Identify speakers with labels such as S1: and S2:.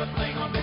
S1: i'm playing on